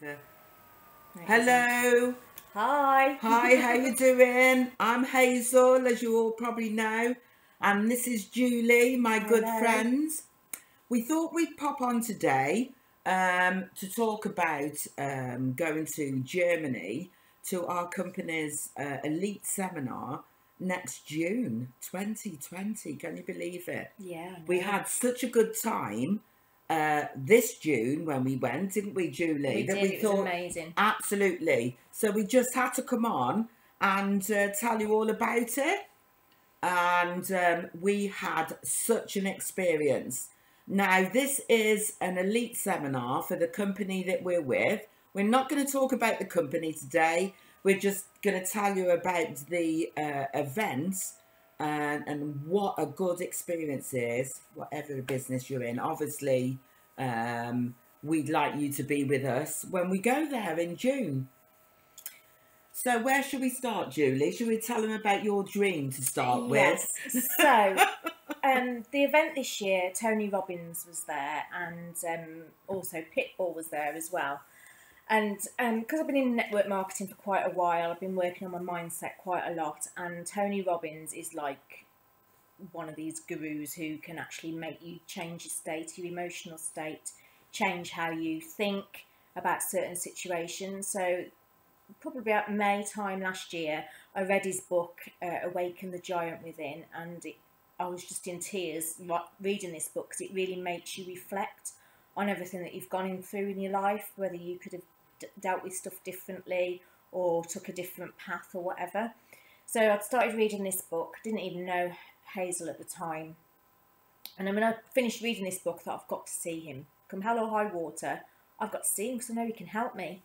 Hello. Hi. Hi, how you doing? I'm Hazel, as you all probably know, and this is Julie, my good Hello. friends. We thought we'd pop on today um, to talk about um, going to Germany to our company's uh, elite seminar next June 2020. Can you believe it? Yeah. We had such a good time uh, this June when we went, didn't we, Julie? We that did. we it was amazing. absolutely. So we just had to come on and uh, tell you all about it. And um, we had such an experience. Now, this is an elite seminar for the company that we're with. We're not going to talk about the company today. We're just going to tell you about the uh, event and, and what a good experience is, whatever business you're in. Obviously, um, we'd like you to be with us when we go there in June. So, where should we start, Julie? Should we tell them about your dream to start yes. with? so, um, the event this year, Tony Robbins was there, and um, also Pitbull was there as well. And because I've been in network marketing for quite a while, I've been working on my mindset quite a lot. And Tony Robbins is like one of these gurus who can actually make you change your state, your emotional state, change how you think about certain situations. So, probably about May time last year, I read his book, uh, Awaken the Giant Within, and it, I was just in tears reading this book because it really makes you reflect on everything that you've gone in through in your life, whether you could have dealt with stuff differently or took a different path or whatever. So I'd started reading this book, didn't even know Hazel at the time. And then when I finished reading this book, I thought I've got to see him. Come hell or high water, I've got to see him because I know he can help me.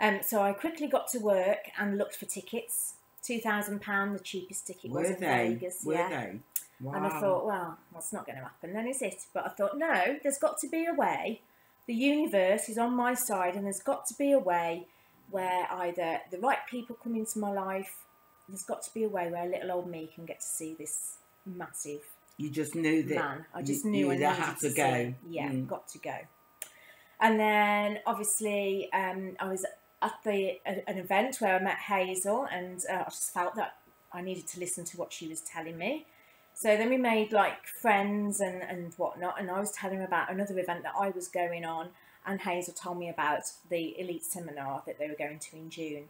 Um, so I quickly got to work and looked for tickets. Two thousand pound, the cheapest ticket was Were in they? Vegas. Were yeah. they? Wow. And I thought, well, that's not going to happen then, is it? But I thought, no, there's got to be a way. The universe is on my side, and there's got to be a way where either the right people come into my life, there's got to be a way where little old me can get to see this massive you just knew that man. I just you knew I needed had to, to go. Yeah, Mm. got to go. And then obviously um, I was at the a- an event where I met Hazel, and uh, I just felt that I needed to listen to what she was telling me. So then we made like friends and and whatnot, and I was telling her about another event that I was going on, and Hazel told me about the elite seminar that they were going to in June.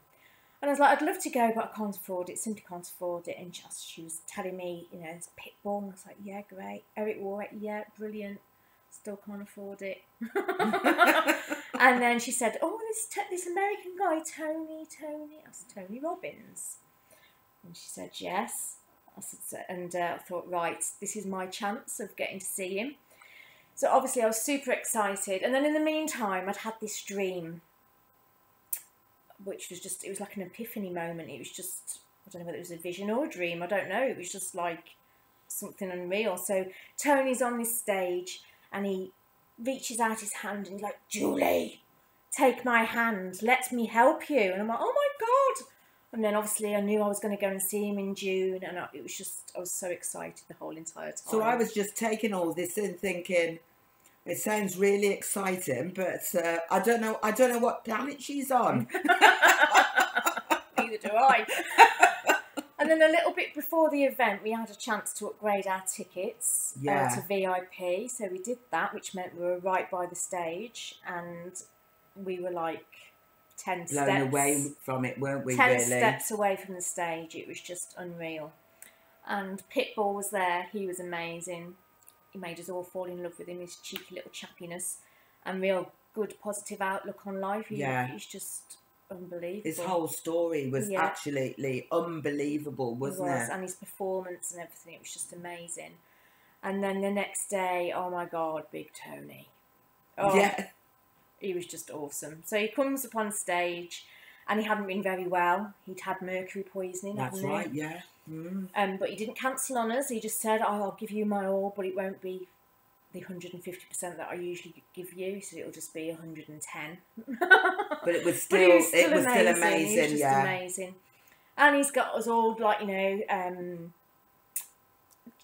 And I was like, I'd love to go, but I can't afford it. Simply can't afford it. And she, she was telling me, you know, it's Pitbull. And I was like, yeah, great. Eric Warwick, yeah, brilliant. Still can't afford it. and then she said, oh, this this American guy, Tony, Tony. I said, Tony Robbins. And she said, yes. And uh, I thought, right, this is my chance of getting to see him. So obviously I was super excited. And then in the meantime, I'd had this dream which was just it was like an epiphany moment. It was just i don't know whether it was a vision or a dream. I don't know. It was just like something unreal. So tony's on this stage and he reaches out his hand and he's like julie take my hand. Let me help you. And i'm like oh my god and then obviously i knew i was going to go and see him in june and I, it was just i was so excited the whole entire time So I was just taking all this in, thinking it sounds really exciting, but uh, I don't know. I don't know what planet she's on. Neither do I. and then a little bit before the event, we had a chance to upgrade our tickets Yeah. uh, to VIP. So we did that, which meant we were right by the stage, and we were like ten Blown steps away from it, weren't we? ten really? steps away from the stage. It was just unreal. And Pitbull was there. He was amazing. He made us all fall in love with him. His cheeky little chappiness and real good positive outlook on life. He, Yeah. he's just unbelievable. His whole story was Yeah. absolutely unbelievable, wasn't was, it? and his performance and everything. It was just amazing. And then the next day, oh my God, Big Tony. Oh, Yeah, he was just awesome. So he comes up on stage, and he hadn't been very well. He'd had mercury poisoning. that's hadn't he? right. Yeah. Mm. Um, but he didn't cancel on us. He just said, oh, "I'll give you my all, but it won't be the hundred and fifty percent that I usually give you. So it'll just be hundred and ten. But it was still, it was still He was amazing. just Yeah. amazing. And he's got us all like you know, um,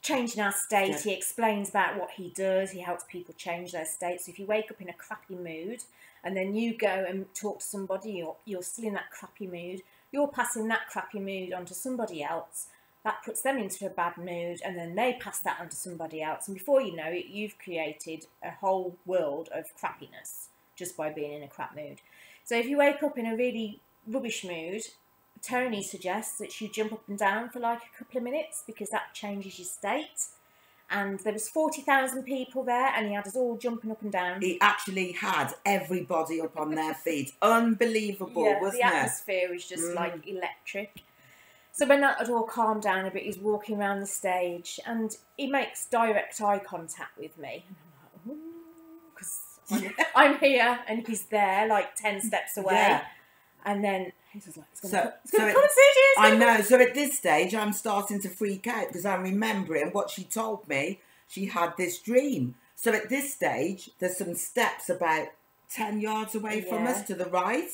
changing our state. Yeah. He explains about what he does. He helps people change their state. So if you wake up in a crappy mood and then you go and talk to somebody, you're, you're still in that crappy mood, you're passing that crappy mood onto somebody else, that puts them into a bad mood, and then they pass that on to somebody else, and before you know it, you've created a whole world of crappiness just by being in a crap mood. So if you wake up in a really rubbish mood, Tony suggests that you jump up and down for like a couple of minutes because that changes your state. And there was forty thousand people there, and he had us all jumping up and down. He actually had everybody up on their feet. Unbelievable, yeah, wasn't it? the it? atmosphere was just Mm. like electric. So when that had all calmed down a bit, he's walking around the stage and he makes direct eye contact with me. And I'm like, because I'm, I'm here and he's there, like ten steps away. Yeah. And then like, he's So- gonna, come, so it- come and see you. he's I know. So at this stage, I'm starting to freak out because I'm remembering what she told me. She had this dream. So at this stage, there's some steps about 10 yards away from us to the right.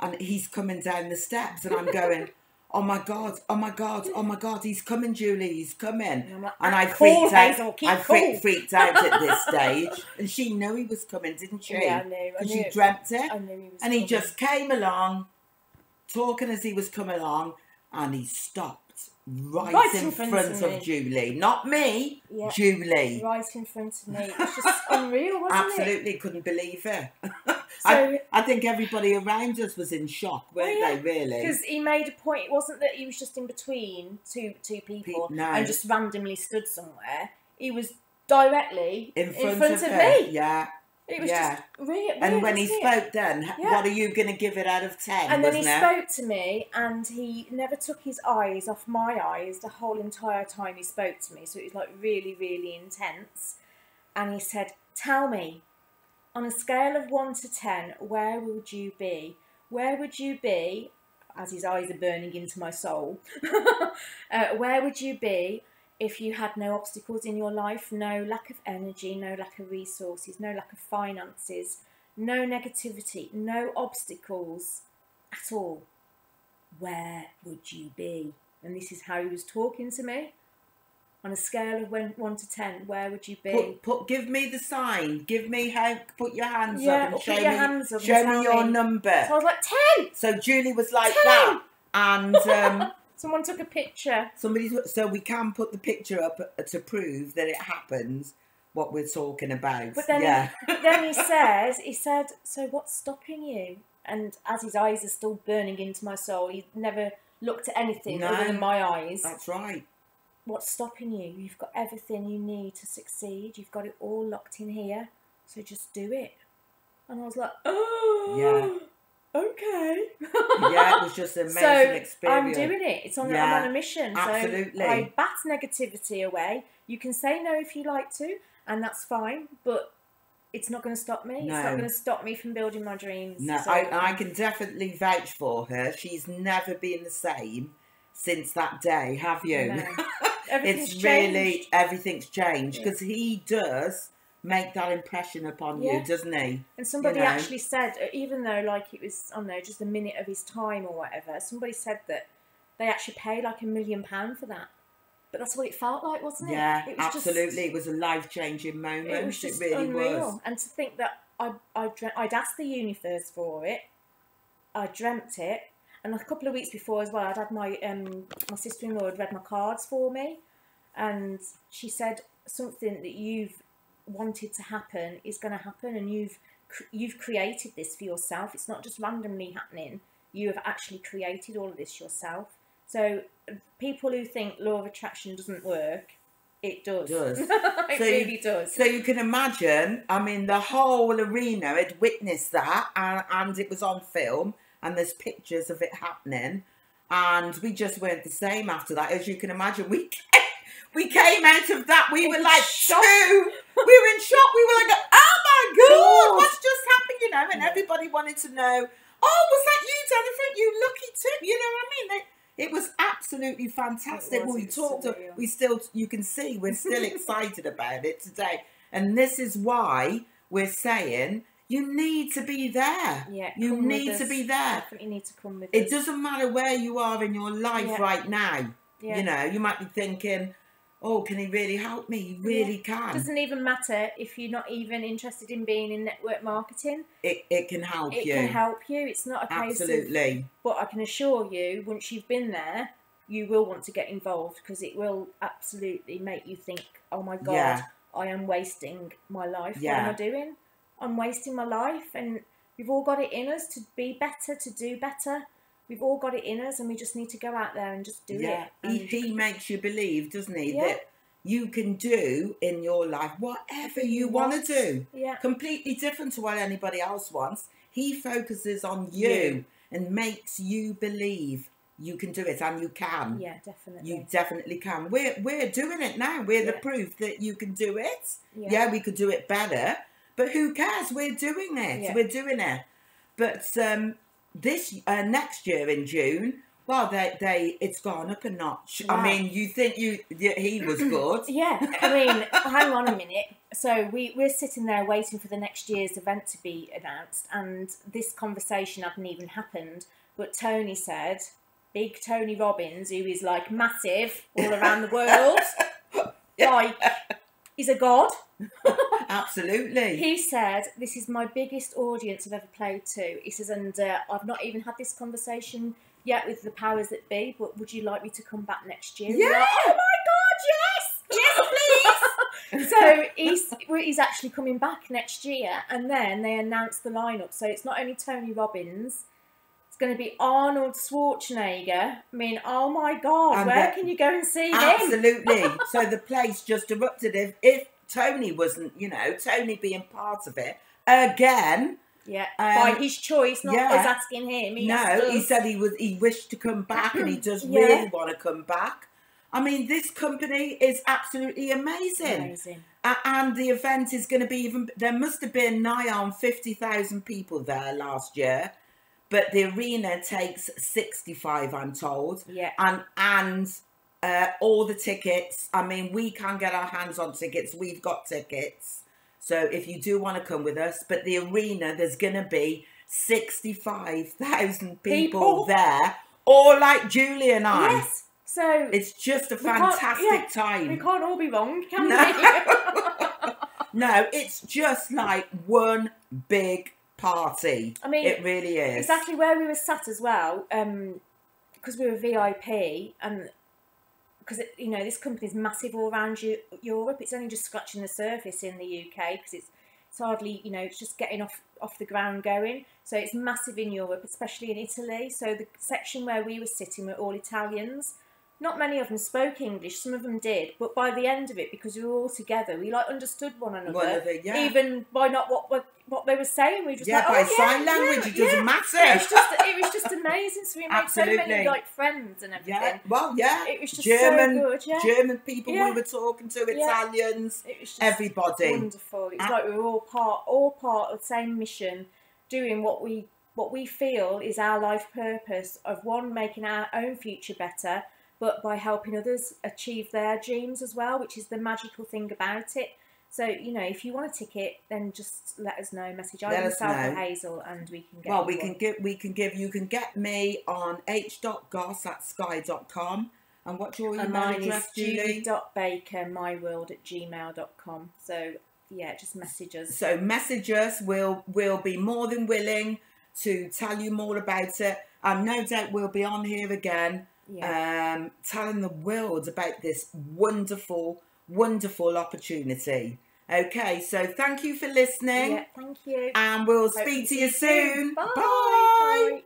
And he's coming down the steps. And I'm going, oh my God, oh my God, oh my God, he's coming, Julie, he's coming. And like, And I freaked out. Hazel, I cool. freaked out at this stage. And she knew he was coming, didn't she? Yeah, I knew. I Because knew. she dreamt it. I knew he was And he just came along, talking as he was coming along, and he stopped right, Right in, in front, front of, of. Julie. Not me, Yeah. Julie. right in front of me. It was just unreal, wasn't it? Absolutely couldn't believe it. So I, I think everybody around us was in shock, oh, weren't Oh, yeah, they, really? because he made a point, it wasn't that he was just in between two two people Pe- no. and just randomly stood somewhere. He was directly In front, of, of, me. Yeah. It was yeah. just weird. And when he it? spoke then, Yeah. what are you going to give it out of 10? and then he it? spoke to me, and he never took his eyes off my eyes the whole entire time he spoke to me. So it was like really, really intense. And he said, "Tell me, on a scale of one to ten, where would you be? Where would you be?" As his eyes are burning into my soul, uh, where would you be if you had no obstacles in your life, no lack of energy, no lack of resources, no lack of finances, no negativity, no obstacles at all, where would you be? And this is how he was talking to me. On a scale of when, one to ten, where would you be? Put, put, give me the sign. Give me how. Put your hands Yeah, up and show your me. show me your me. number. so I was like, ten! So Julie was like Ten! that, and um, Someone took a picture. somebody. So we can put the picture up to prove that it happens. What we're talking about. But then, yeah. but then he says, he said, so what's stopping you? And as his eyes are still burning into my soul, he never looked at anything No. other than my eyes. That's right. What's stopping you? You've got everything you need to succeed. You've got it all locked in here. So just do it. And I was like, oh, okay. Yeah, it was just an amazing so experience. I'm doing it. It's on, Yeah, I'm on a mission. absolutely. So I bat negativity away. You can say no if you like to, and that's fine. But it's not going to stop me. It's not going to stop me from building my dreams. No, So- I, I can definitely vouch for her. She's never been the same since that day, have you? No. It's really everything's changed Yeah. because he does make that impression upon Yeah. you, doesn't he? And somebody know. actually said, uh, even though like it was, I don't know, just a minute of his time or whatever, somebody said that they actually paid like a million pound for that. But that's what it felt like, wasn't it? Yeah, it was absolutely. it was a life changing moment. It was it just really unreal. was. And to think that I, I dreamt, I'd asked the universe for it, I dreamt it, and a couple of weeks before as well, I'd had my um my sister in law had read my cards for me, and she said something that you've wanted to happen is going to happen, and you've you've created this for yourself. It's not just randomly happening. You have actually created all of this yourself. So uh, people who think law of attraction doesn't work, it does. Does. it So you- really does. So you can imagine, I mean, the whole arena had witnessed that, and, and it was on film, and there's pictures of it happening, and we just weren't the same after that. As you can imagine, we came, we came out of that, we were like Shocked. two, we were in shock. We were like, oh my god, what's just happened? You know, and everybody wanted to know. Oh, was that you front? You lucky tip. You know what I mean? They, it was absolutely fantastic. Was, we talked. We still, you can see, we're still excited about it today. And this is why we're saying you need to be there. Yeah, You need to be there. Definitely need to come with It us. doesn't matter where you are in your life Yeah. right now. Yeah. You know, you might be thinking, oh, can he really help me? He really can. It doesn't even matter if you're not even interested in being in network marketing. It, it can help It you. can help you. It's not a case of Absolutely. But I can assure you, once you've been there, you will want to get involved because it will absolutely make you think, oh my God, Yeah. I am wasting my life. What am I doing? I'm wasting my life. And we've all got it in us to be better, to do better. We've all got it in us and we just need to go out there and just do yeah. it. He, And- he makes you believe, doesn't he, Yeah. that you can do in your life whatever you want to do. yeah. Completely different to what anybody else wants. He focuses on you and makes you believe you can do it and you can. Yeah, definitely. You definitely can. We're we're doing it now. We're the proof that you can do it. yeah. Yeah, we could do it better, but who cares? We're doing it. Yeah. We're doing it. But um, this uh, next year in June, well, they they it's gone up a notch. I mean, you think you yeah, he was good? Yeah, I mean, hang on a minute. So we we're sitting there waiting for the next year's event to be announced, and this conversation hadn't even happened. But Tony said, "Big Tony Robbins, who is like massive all around the world, like he's a god." Absolutely. He said, "This is my biggest audience I've ever played to." He says, "And uh, I've not even had this conversation yet with the powers that be. But would you like me to come back next year?" Yeah. like, oh my god, yes, yes, please. so he's he's actually coming back next year, and then they announced the lineup. So it's not only Tony Robbins. It's going to be Arnold Schwarzenegger. I mean, oh my God, And where the- can you go and see him? Absolutely. so the place just erupted. If if Tony wasn't, you know, Tony being part of it again. Yeah, Um, by his choice, not yeah. us asking him. He no, he said he was he wished to come back and he does Yeah. really want to come back. I mean, this company is absolutely amazing. amazing. A- and the event is going to be even there must have been nigh on 50,000 people there last year but the arena takes 65 I'm told Yeah. and and uh, all the tickets I mean we can get our hands on tickets we've got tickets so if you do want to come with us but the arena there's going to be 65,000 people, People. there all like Julie and I Yes. So it's just a We fantastic yeah, time we can't all be wrong, can No. we? No, it's just like one big party. I mean, it really is. exactly where we were sat as well, because we were VIP and because you know this company's massive all around Eu- Europe. It's only just scratching the surface in the UK because it's it's hardly you know it's just getting off off the ground going. So it's massive in Europe, especially in Italy. So the section where we were sitting were all Italians. Not many of them spoke English. Some of them did, but by the end of it, because we were all together, we like understood one another. One yeah. Even by not what what, what they were saying, we were just yeah, like, by oh, sign yeah, language, yeah, it doesn't matter. It was just it was just amazing. So we made so many like friends and everything. yeah, well, yeah. It was just German, so good. Yeah, German people we were talking to. Italians, it was just everybody. wonderful. It's Ah. like we were all part all part of the same mission, doing what we what we feel is our life purpose of one making our own future better, but by helping others achieve their dreams as well, which is the magical thing about it. So you know, if you want a ticket, then just let us know. Message either myself or. Hazel, and we can get. Well, we one. can give we can give you can get me on h.goss at sky.com. And what's your email And mine is address, Julie? julie.baker, myworld at gmail.com. So, yeah, just message us. So message us. We'll we'll be more than willing to tell you more about it. And no doubt we'll be on here again, Yeah. um, telling the world about this wonderful, wonderful opportunity. Okay, so thank you for listening, yeah, thank you. and we'll Hope speak to you soon. soon. Bye. Bye.